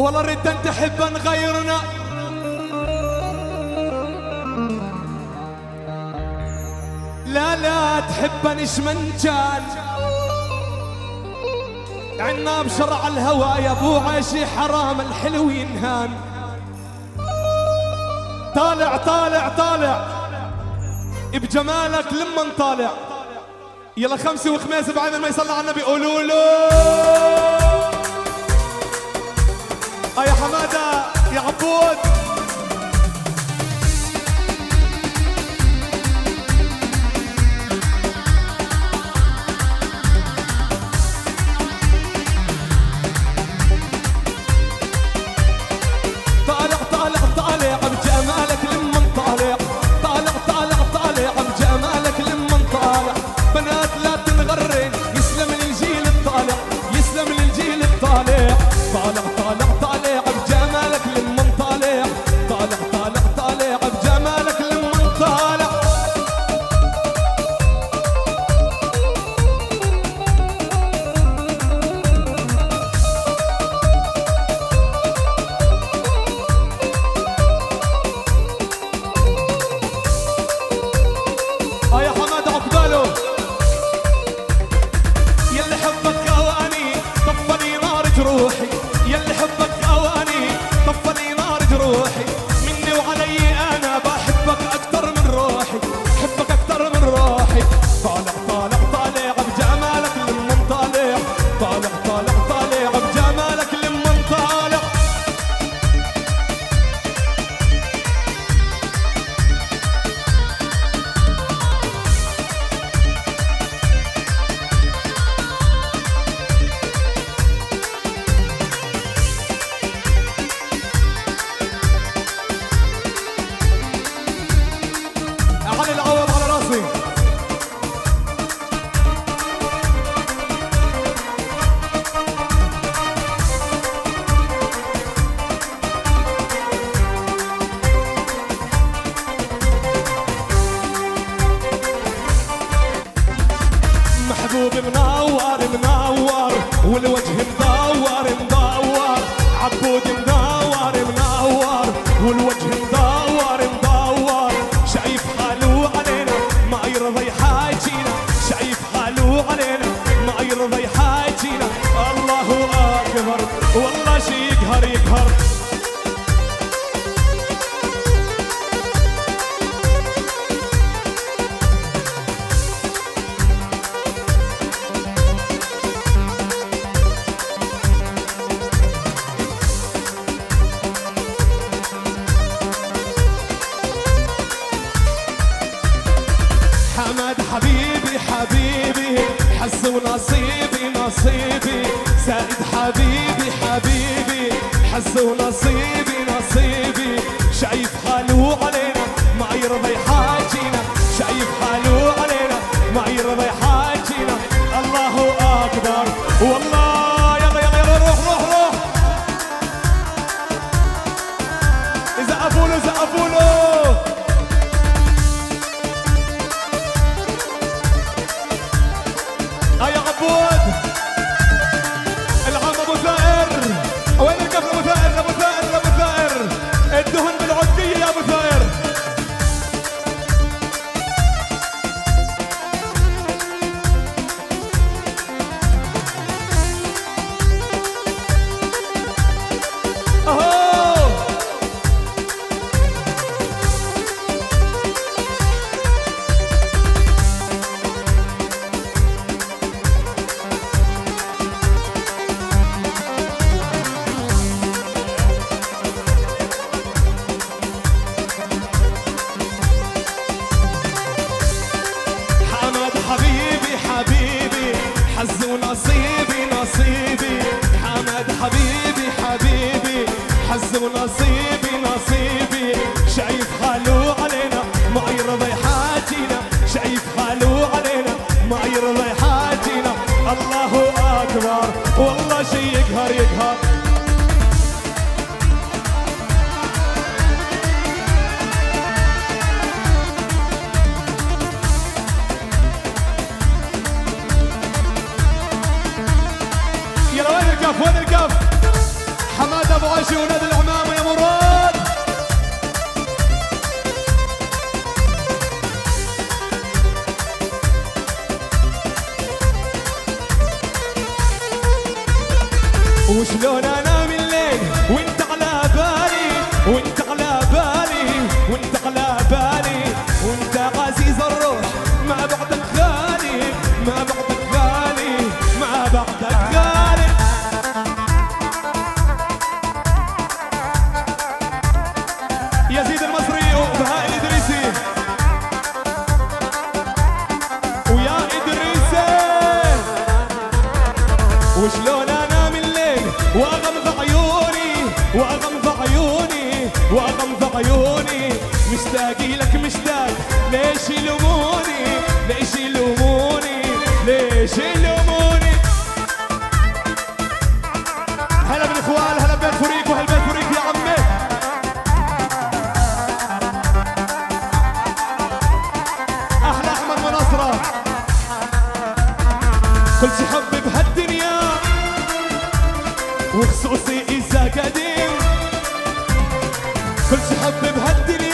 والله أن تحب نغيرنا لا لا تحب شمنجان عنا بشرع الهوى يا أبو عاشي حرام الحلو ينهان طالع طالع طالع. بجمالك لما نطالع يلا خمسة وخميس بعد ما يصلى على النبي. قولوا له يا حمادة يا عبود. فرحان العوض القاف وين القاف حمادة أبو عشي ونادي العمال وأغمض عيوني مشتاق لك مشتاق. شي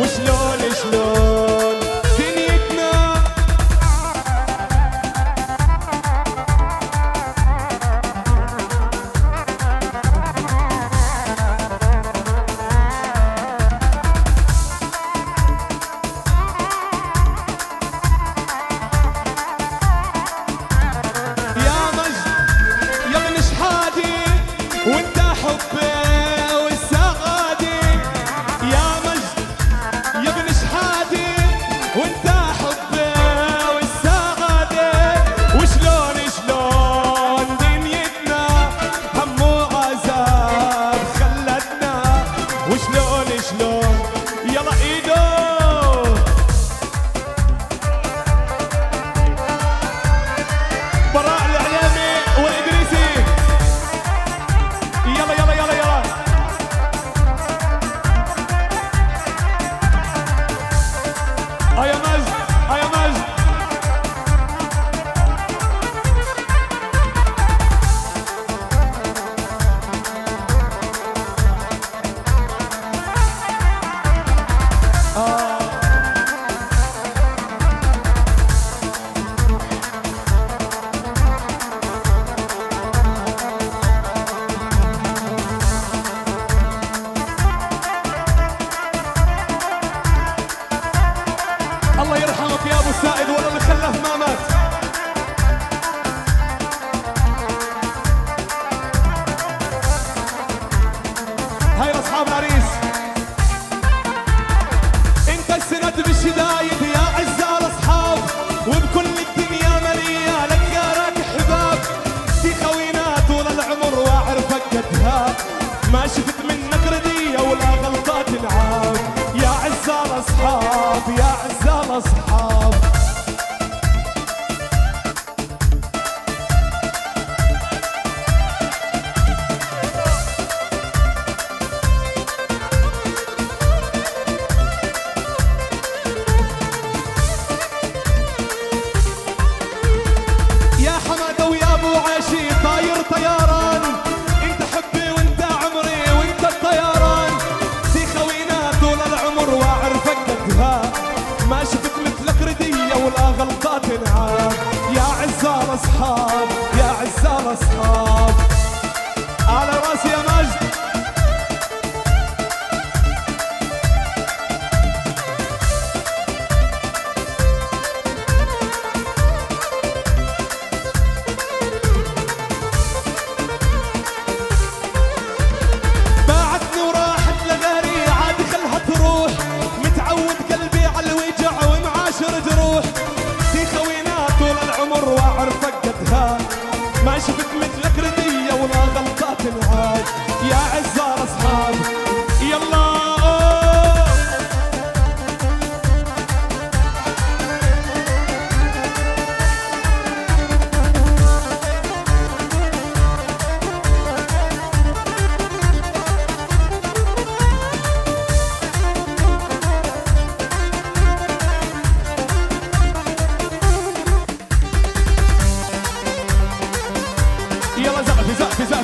وشلون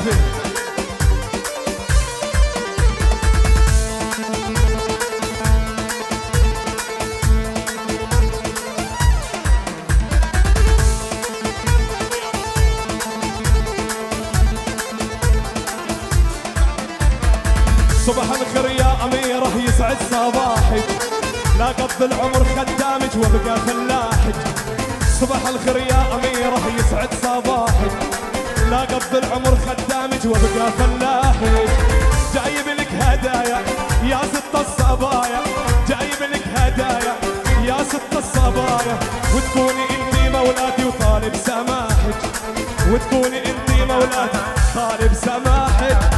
زقفي صباح الخير يا أميرة يسعد صباحك. لا قضي العمر خدامك وابقى فلاحك. صباح الخير يا خدامك وابقى فلاحك جايب لك هدايا يا ست الصبايا. جايب لك هدايا يا ست الصبايا. وتكوني انتي مولاتي وطالب سماحك. وتكوني انتي مولاتي طالب سماحك.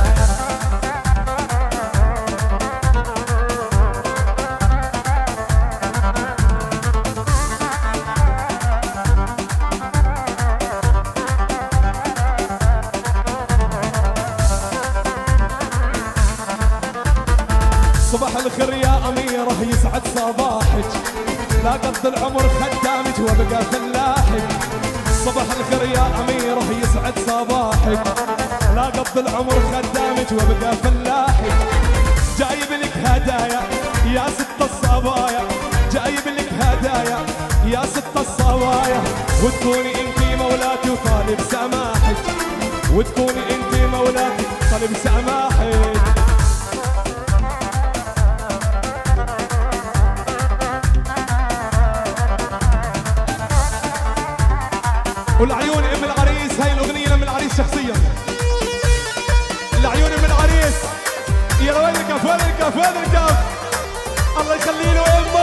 قضي العمر خدامك وابقى فلاحك صباح الخير يا أميرة يسعد صباحك. لا قضي العمر خدامك وابقى فلاحك جايب لك هدايا يا ست الصبايا. جايب لك هدايا يا ست الصبايا. وتكوني انتي مولاتي وطالب سماحك. وتكوني انتي مولاتي طالب سماحك. الله يخلي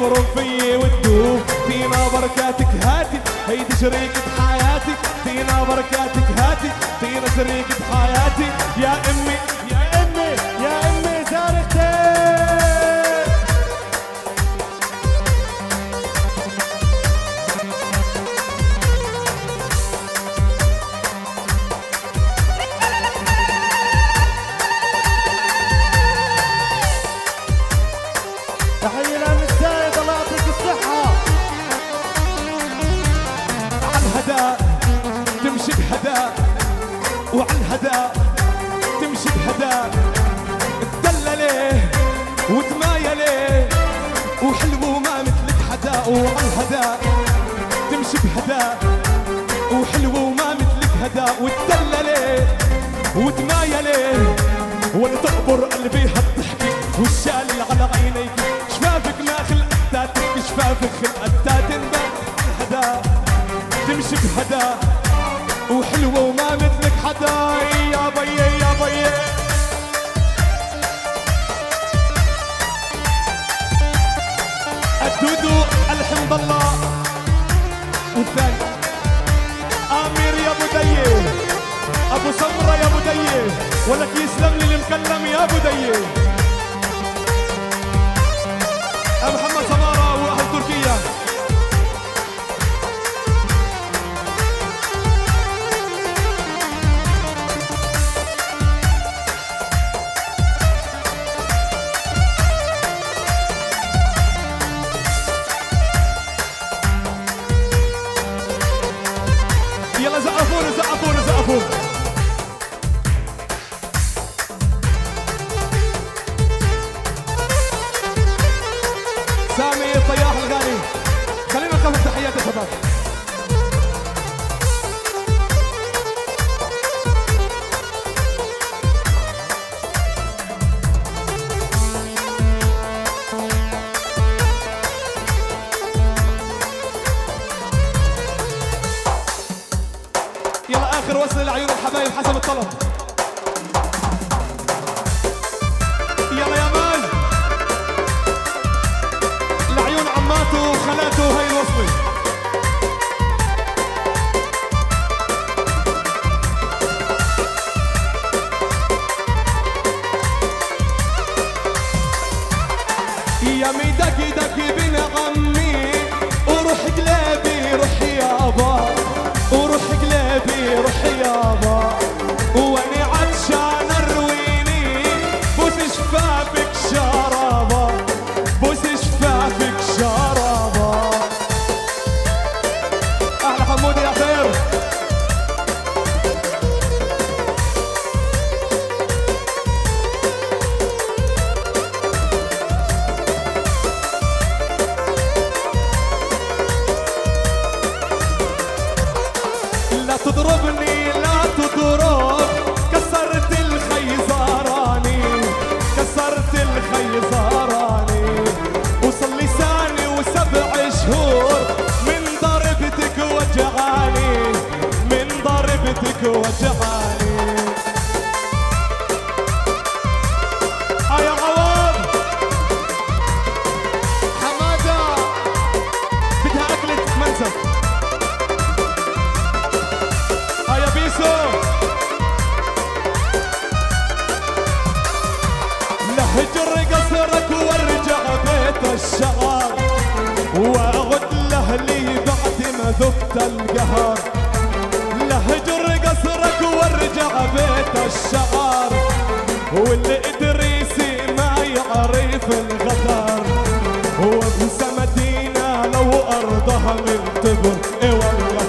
تبرم فيي وتدوخ فينا بركاتك هاتي هيدي شريكة حياتي. فينا بركاتك هاتي فينا شريكة حياتي. يا امي وعالهدى تمشي بهدى وحلوة وما مثلك وتدللي وتمايلي ولا تقبر قلبي على عينيك شفافك ما خلقتها تبكي شفافك تمشي وحلوة وما مثلك حدا يا بيي يا بيي. الحمد الله. والثاني آمير يا أبو أبو سمره يا أبو ولك يسلم لي المكلم يا أبو يلا آخر وصل لعيون الحبايب حسب الطلب. Amém daqui, daqui vem وجعاني من ضربتك وجعاني. ذقت القهر لهجر قصرك وارجع بيت الشعر واللي ادريسي ما يعرف الغدر وانسى مدينة لو أرضها من تبر اي والله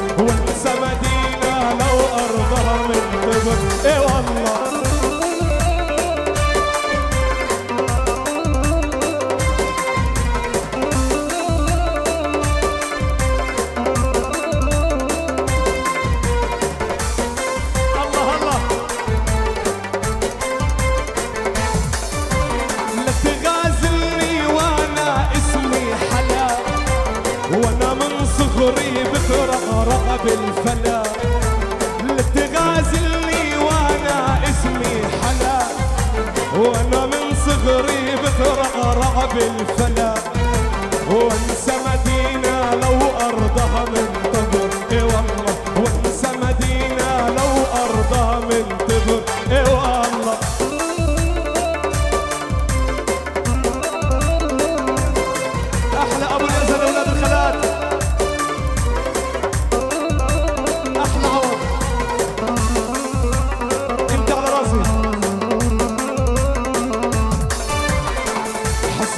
وأنا من صغري بترقرق بالفلا. لا تغازلني وأنا اسمي حلا. وأنا من صغري بترقرق بالفلا. وانسى مدينة لو أرضها من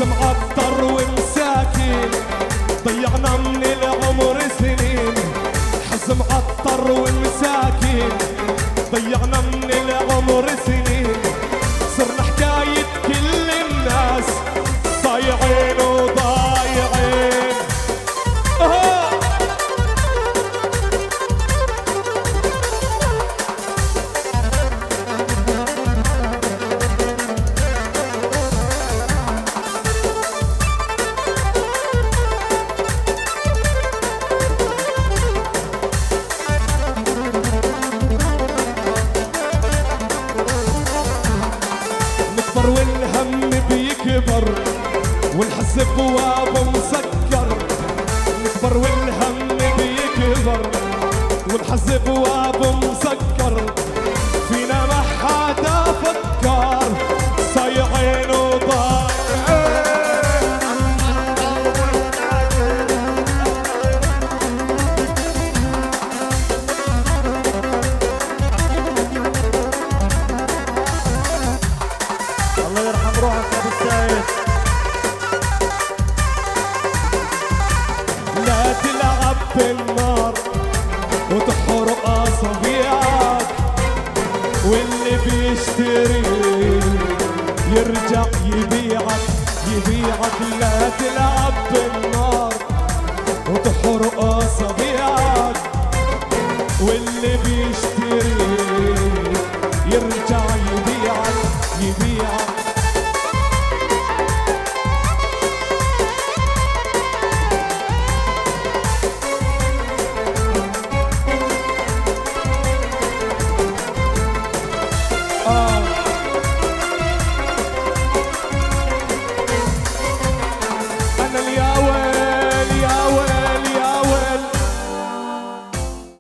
حزم عطر ومساكين ضيعنا من العمر سنين. حزم عطر ومساكين ضيعنا من العمر نكبر والهم بيكبر ونحس بوابة مسكر. نكبر والهم بيكبر ونحس بوابة مسكر. واللي بيشتري يرجع يبيعك يبيعك لا تلعب بالنار. وتحرق اصابيعك واللي بيشتري